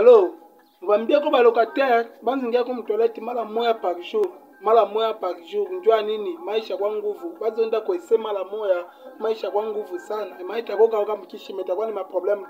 alo vambieko balocataire banzingiako mtoileti mara moya par jour mara moya par jour. Njua nini? Maisha kwa nguvu. Bazonda kwese mara moya maisha kwa nguvu sana. Maisha kokauka mkishima itakuwa ni maproblemu